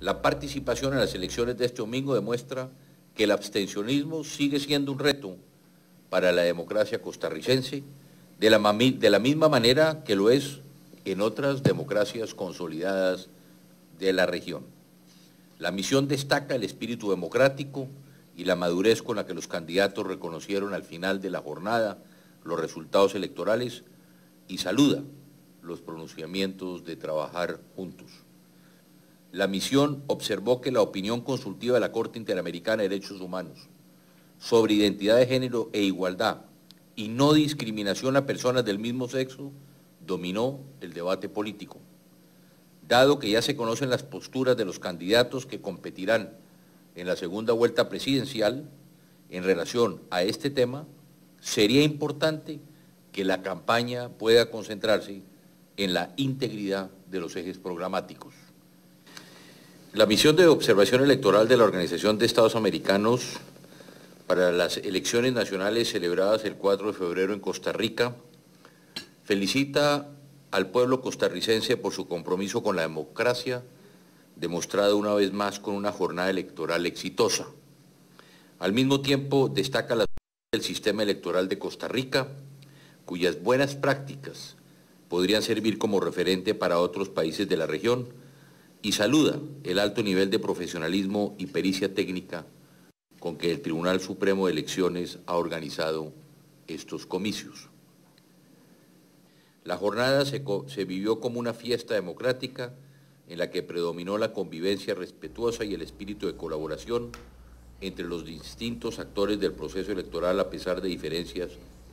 La participación en las elecciones de este domingo demuestra que el abstencionismo sigue siendo un reto para la democracia costarricense, de la, de la misma manera que lo es en otras democracias consolidadas de la región. La misión destaca el espíritu democrático y la madurez con la que los candidatos reconocieron al final de la jornada los resultados electorales y saluda los pronunciamientos de trabajar juntos. La misión observó que la opinión consultiva de la Corte Interamericana de Derechos Humanos sobre identidad de género e igualdad y no discriminación a personas del mismo sexo dominó el debate político. Dado que ya se conocen las posturas de los candidatos que competirán en la segunda vuelta presidencial en relación a este tema, sería importante que la campaña pueda concentrarse en la integridad de los ejes programáticos. La misión de observación electoral de la Organización de Estados Americanos para las elecciones nacionales celebradas el 4 de febrero en Costa Rica felicita al pueblo costarricense por su compromiso con la democracia, demostrado una vez más con una jornada electoral exitosa. Al mismo tiempo destaca la del sistema electoral de Costa Rica, cuyas buenas prácticas podrían servir como referente para otros países de la región, y saluda el alto nivel de profesionalismo y pericia técnica con que el Tribunal Supremo de Elecciones ha organizado estos comicios. La jornada se, vivió como una fiesta democrática en la que predominó la convivencia respetuosa y el espíritu de colaboración entre los distintos actores del proceso electoral a pesar de diferencias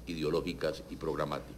ideológicas y programáticas.